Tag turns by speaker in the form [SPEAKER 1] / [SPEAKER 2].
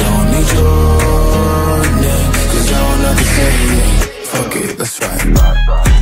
[SPEAKER 1] Don't need your name Cause I don't the say Fuck it, that's right.